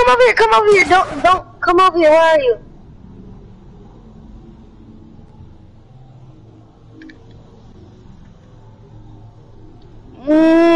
come over here, come over here. Don't, don't, come over here. Where are you? Mm.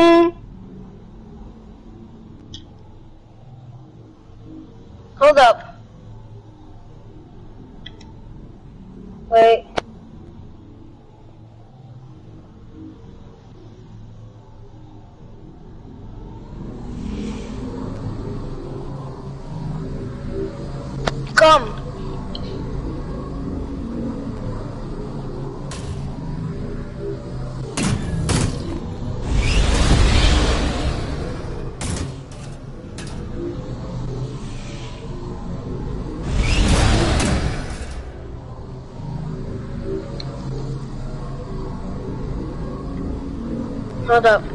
Up.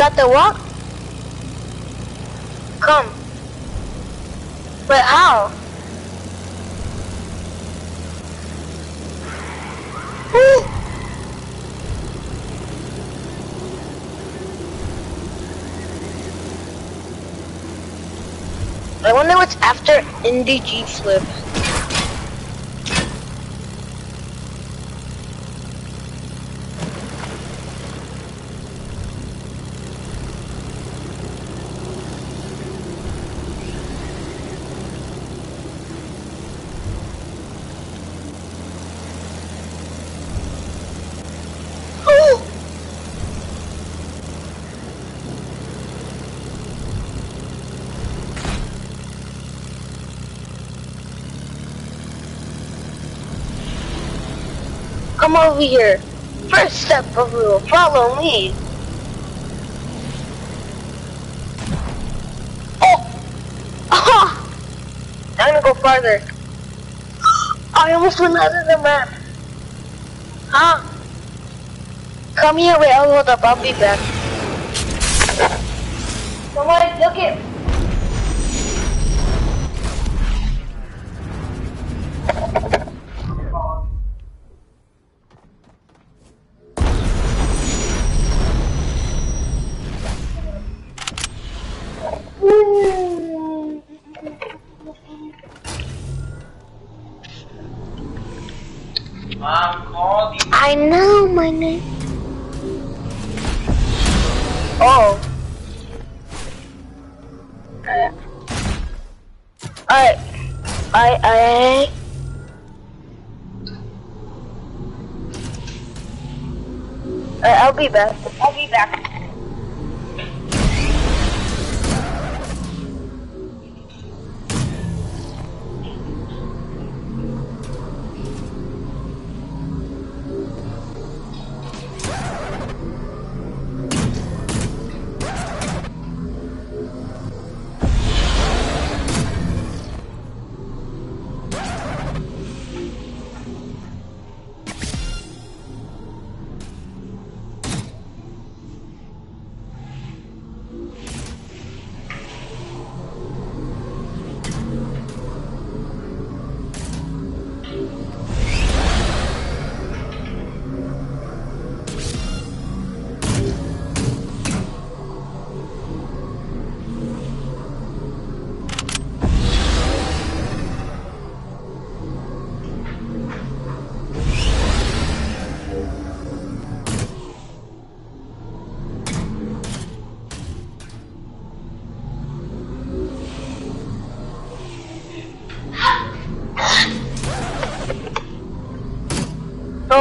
You got the what? Come. But how? I wonder what's after NDG flip. Ooh. Come over here. First step of rule, follow me. Oh! Ah! I'm gonna go farther. I almost went out of the map. Huh? Come here, wait, I'll hold up, I'll be back. Somebody look it.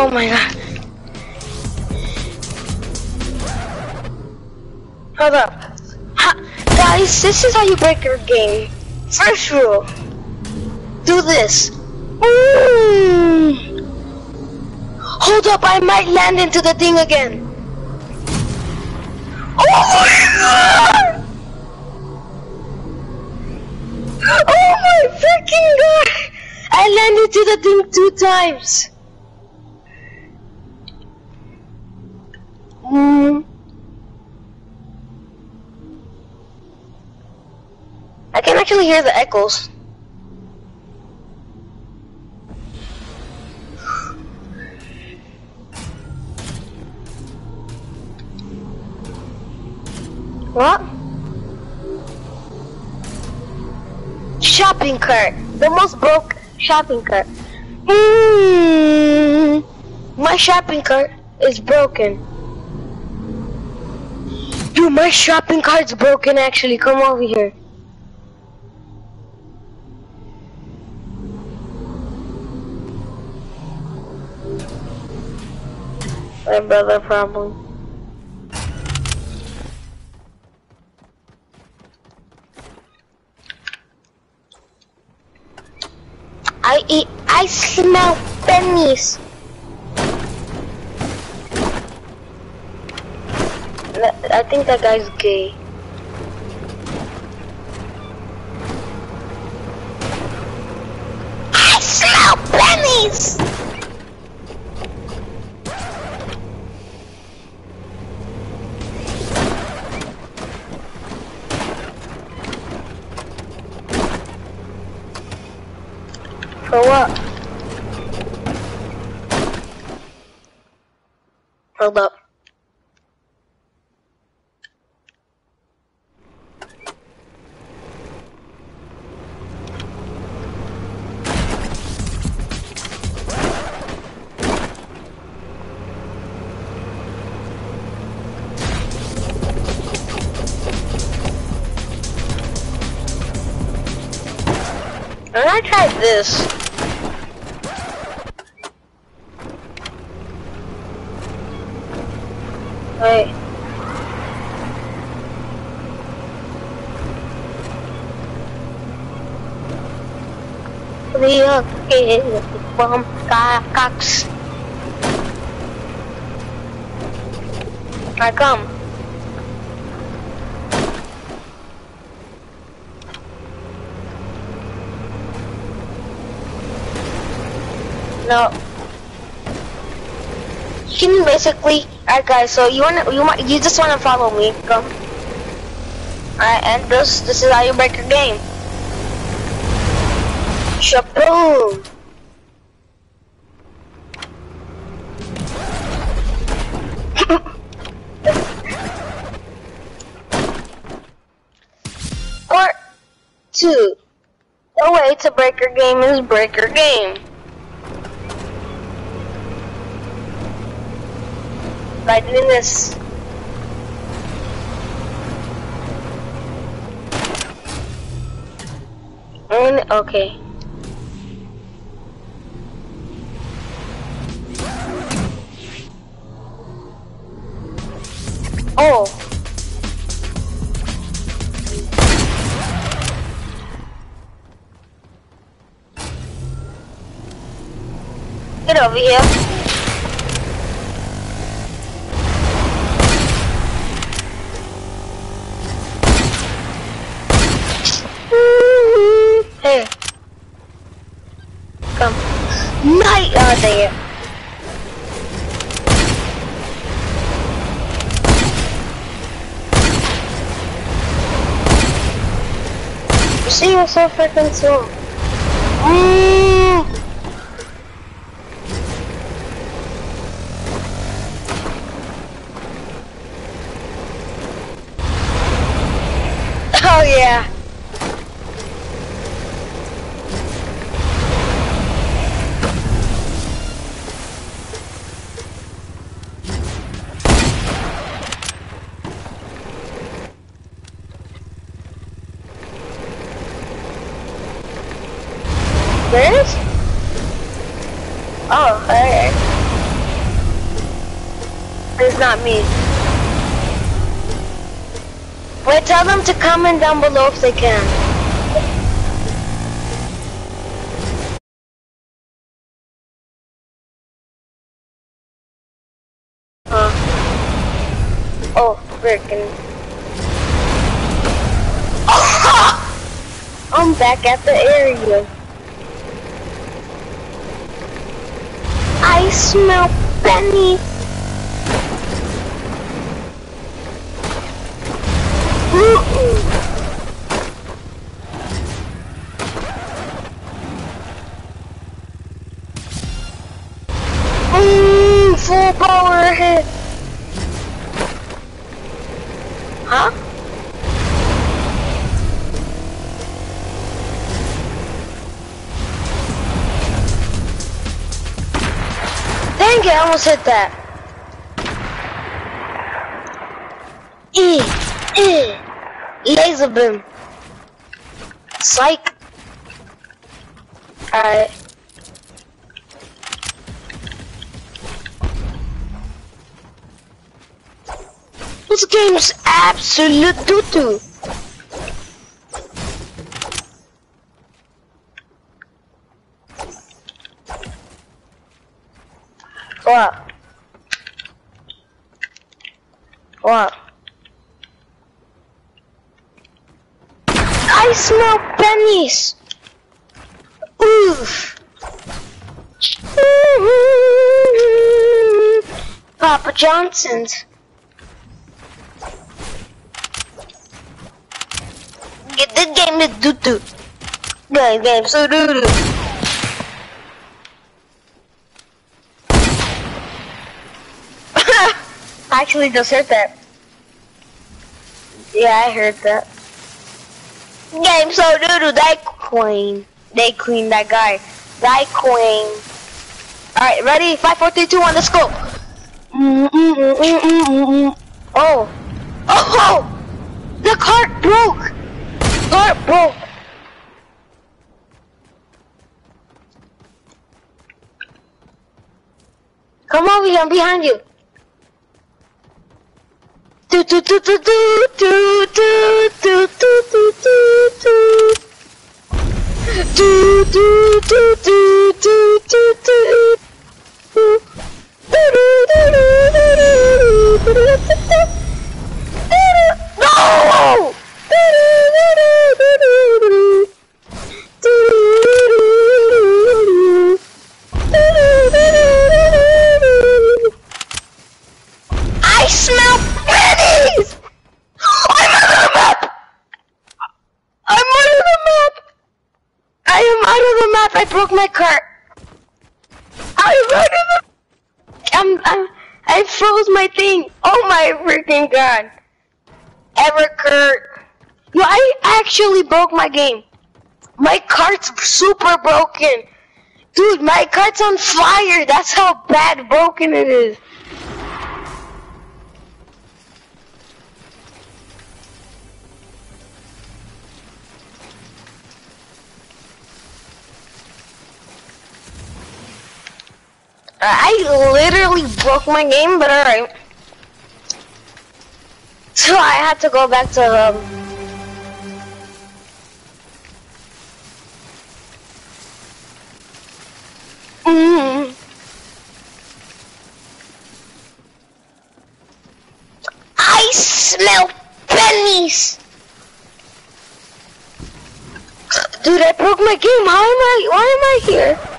Oh my god. Hold up. Ha guys, this is how you break your game. First rule. Do this. Ooh. Hold up, I might land into the thing again. Oh my god! Oh my freaking god! I landed to the thing two times. Actually hear the echoes. What? Shopping cart. The most broke shopping cart. Hmm. My shopping cart is broken. Dude, my shopping cart's broken actually. Come over here. Brother probably. I eat. I smell pennies. I think that guy's gay. This. Wait. Real kid, bomb cocks. I come. No. You can basically, alright guys. So you wanna, you want, you just wanna follow me? Come. Alright, and this, this is how you break your game. Shaboom. Part two. The way to break your game is break your game. By doing this. And okay. Oh. Get over here. You was so freaking slow. Mm. To comment down below if they can. Oh, freaking. I'm back at the area. I smell Benny. Almost hit that. E, E, laser beam. Psych. Alright. This game is absolute doo-doo. What? What? I smell pennies. Oof. Papa Johnson's. Get this game is doo doo. Game game so doo doo. I actually just heard that. Yeah, I heard that. Game so doo doo. They queen. They queen that guy. They queen. Alright, ready? Five, four, three, two, one. Let's go. Oh. Oh! The cart broke! Cart broke! Come over here, I'm behind you. Do do do do do do do do do do do do. Do do do do do do do. No! I smell pennies! I'm out of the map! I'm out of the map! I am out of the map! I broke my cart! I'm out of the... I'm, I'm, I froze my thing! Oh my freaking god! Ever Kurt. Yo, I actually broke my game. My cart's super broken. Dude, my cart's on fire. That's how bad broken it is. I literally broke my game, but alright. So I had to go back to um mm. I smell pennies. Dude, I broke my game. How am I? Why am I here?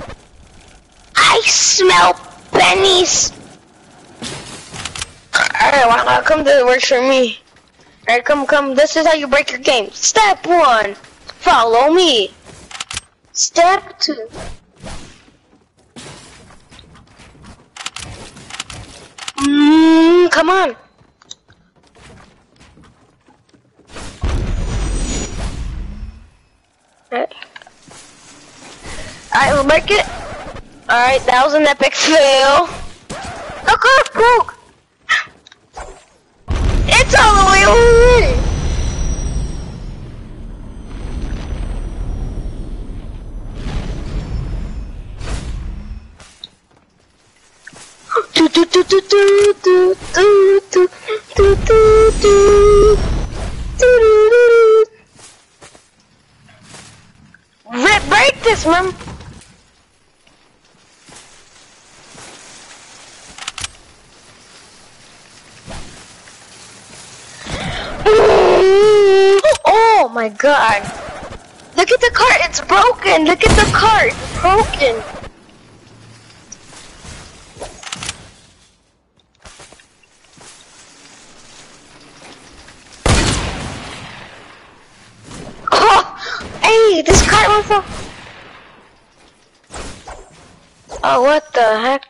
I smell pennies. Alright, why not come to work for me? Alright, come, come. This is how you break your game. Step one, follow me. Step two. Mmm, come on. Alright, we'll break it. Alright, that was an epic fail. The car broke. It's all the way over there. Do do do do do do do do do Rip, break this, man. my god. Look at the cart, it's broken. Look at the cart, it's broken. Oh, hey, this cart was. Oh, what the heck?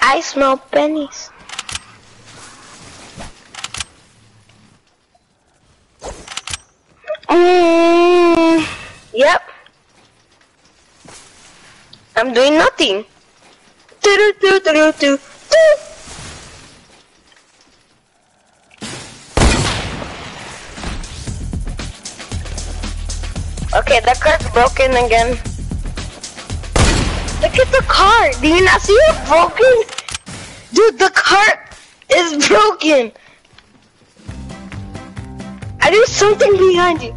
I smell pennies. Yep. I'm doing nothing. Do do do do do do. Okay, that car's broken again. Look at the car. Do you not see it broken? Dude, the cart is broken. I do something behind you.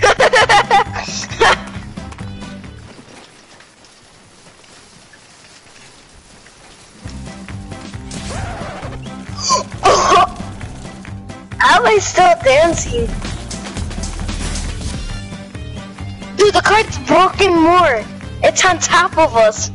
Am I still dancing? Dude, the cart's broken more. It's on top of us.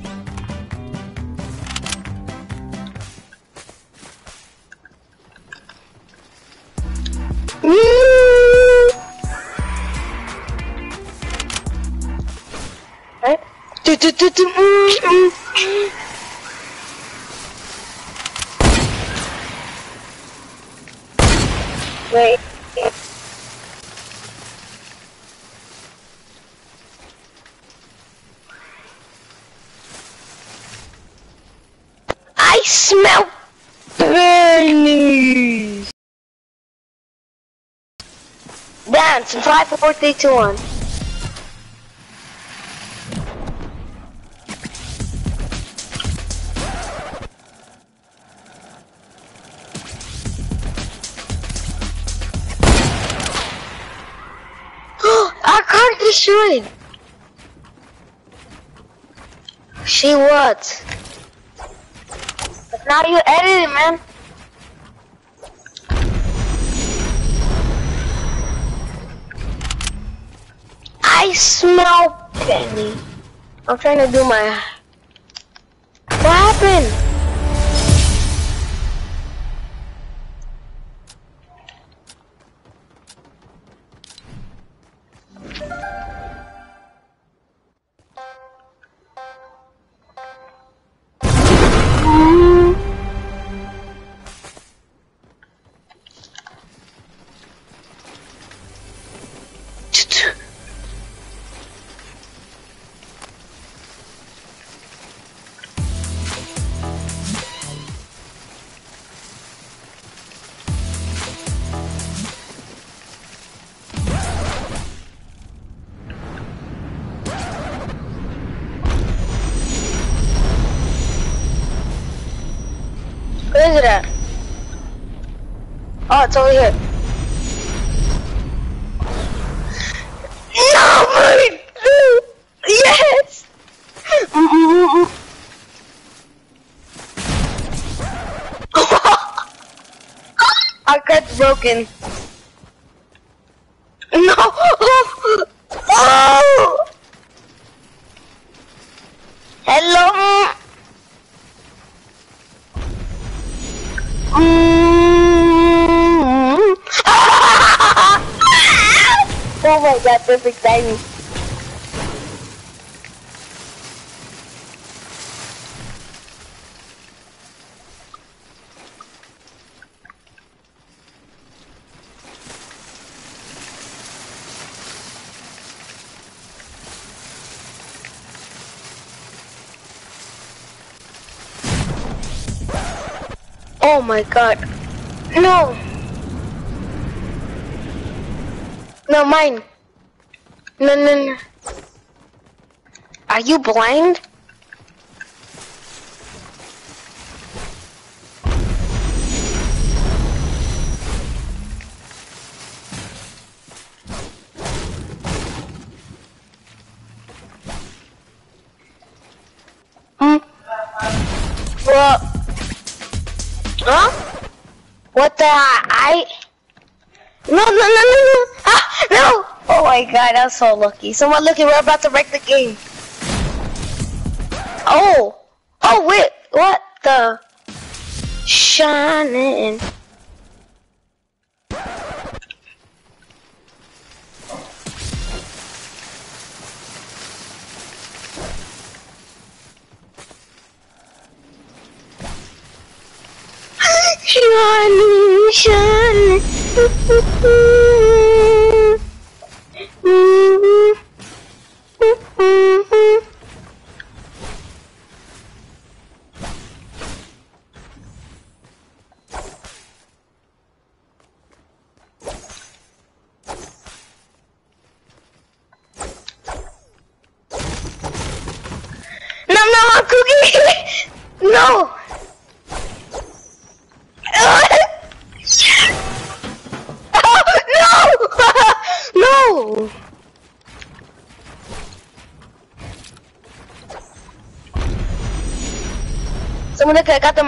Right? Do, do, do, do, mm, mm, mm. Wait. I smell burnies. Dance in five, four, three, two, one. Our car destroyed. She what? But now you edit it, man. Smell penny. I'm trying to do my. What happened? It's over here. No, my Yes! Our cut's broken. My god, perfect timing. Oh my god. No. No, mine. No, no, no. Are you blind? Hmm? Well, huh? What the I? No, no, no, no, no! Ah, no! Oh my god, I was so lucky. Someone looking, we're about to wreck the game. Oh! Oh, wait, what the? Shining. Shining, shining. No,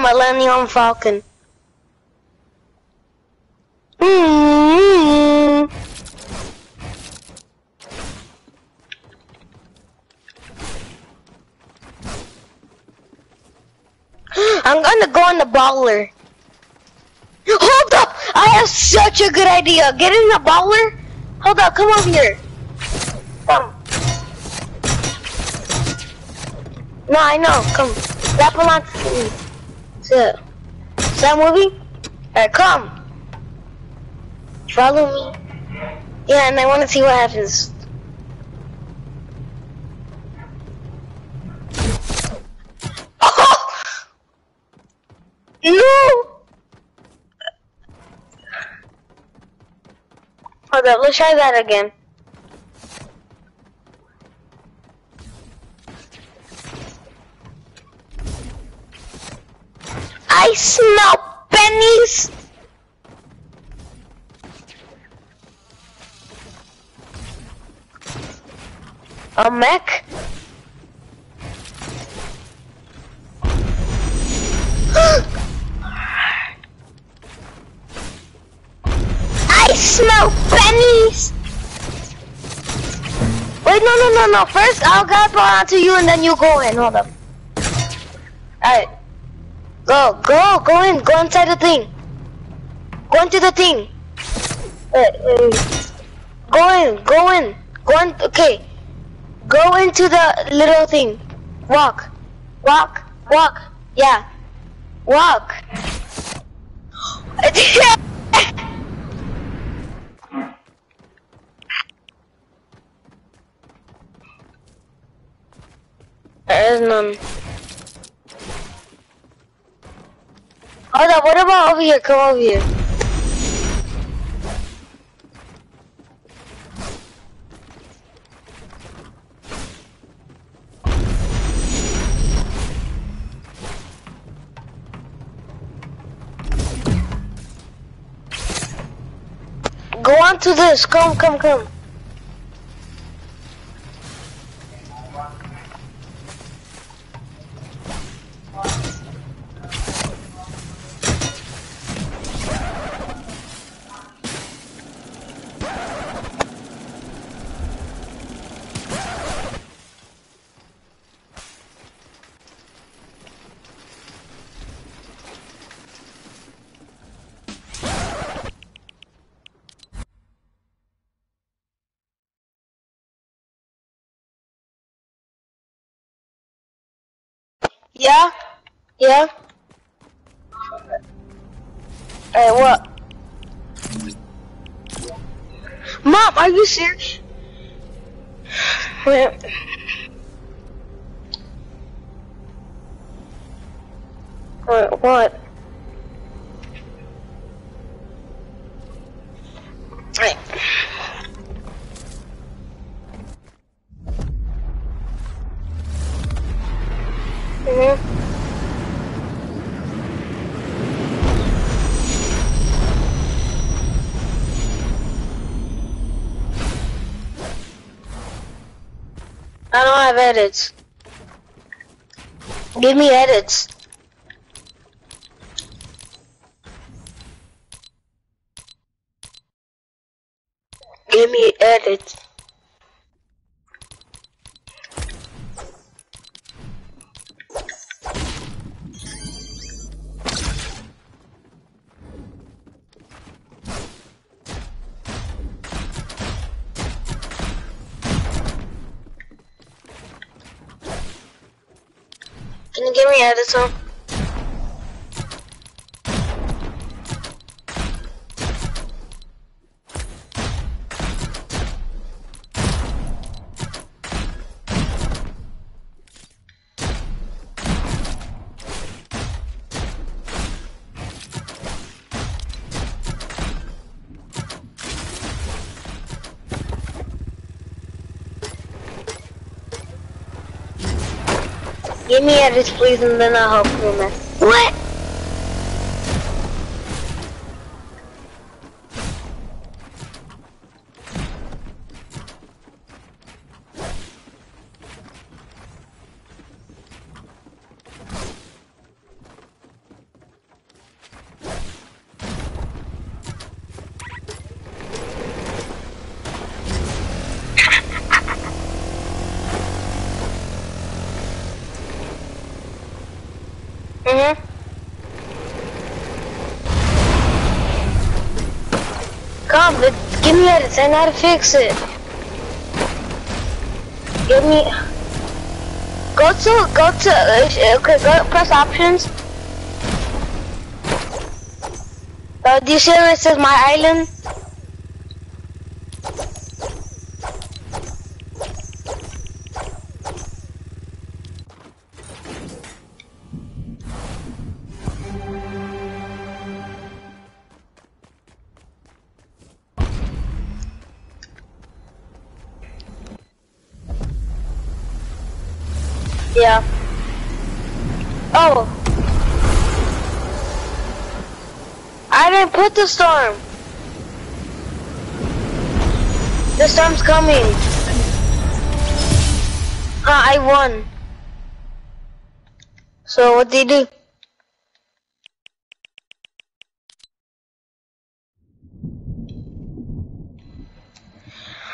Millennium Falcon. Mm -hmm. I'm gonna go on the baller. Hold up! I have such a good idea. Get in the baller. Hold up, come over here. Come. No, I know. Come. Grab along to me. So, is that? Alright, come. Follow me. Yeah, and I want to see what happens. Oh! No! Hold up, let's try that again. Smell pennies! A mech? I smell pennies! Wait, no, no, no, no. First, I'll grab onto you and then you go in. Hold up. Alright. Go, go, go in. Go inside the thing. Go into the thing. Wait, wait. Go in, go in. Go in, okay. Go into the little thing. Walk. Walk, walk. Yeah. Walk. There is none. Hold up, what about over here? Come over here. Go on to this. Come, come, come. Yeah? Yeah? Hey, what? Mom, are you serious? Wait. Wait, what? Edits. Give me edits. Give me edits. You me edits, please, and then I'll help you, man. What? Come, but give me edits. I know how to fix it. Give me. Go to go to uh, okay. Go press options. Uh, do you see where it says my island? I the storm. The storm's coming. I won. So what do you do?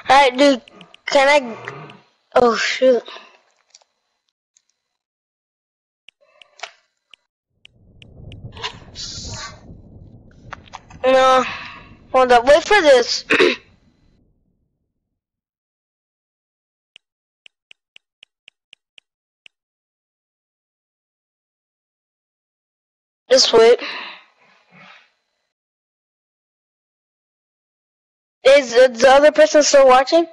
Alright, dude. Can I? Oh shoot. No. Hold up. Wait for this. Just wait. Is the other person still watching?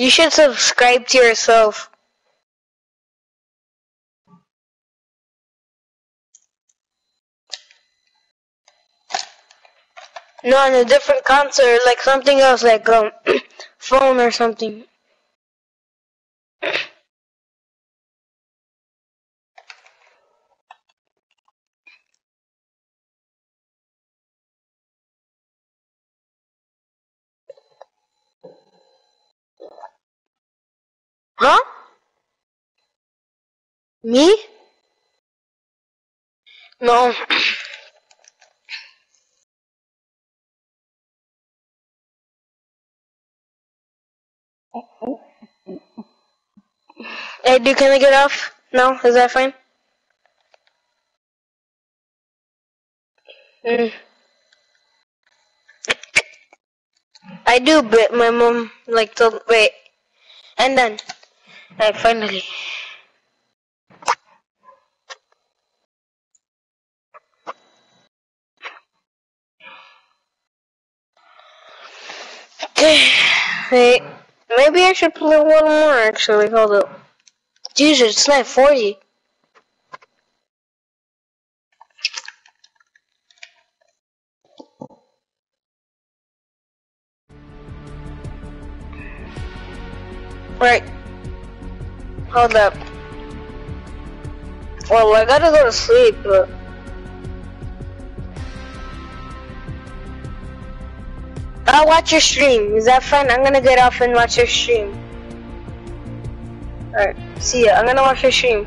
You should subscribe to yourself. No, on a different concert, like something else, like um, phone or something. Huh? Me? No. Hey, dude, can I get off? No? Is that fine? Mm. I do, but my mom like told wait, and then I finally. Wait. Maybe I should play one more. Actually, hold up. Jesus, it's not forty. Right. Hold up. Well, I gotta go to sleep, but. I'll watch your stream. Is that fine? I'm gonna get off and watch your stream. Alright, see ya. I'm gonna watch your stream.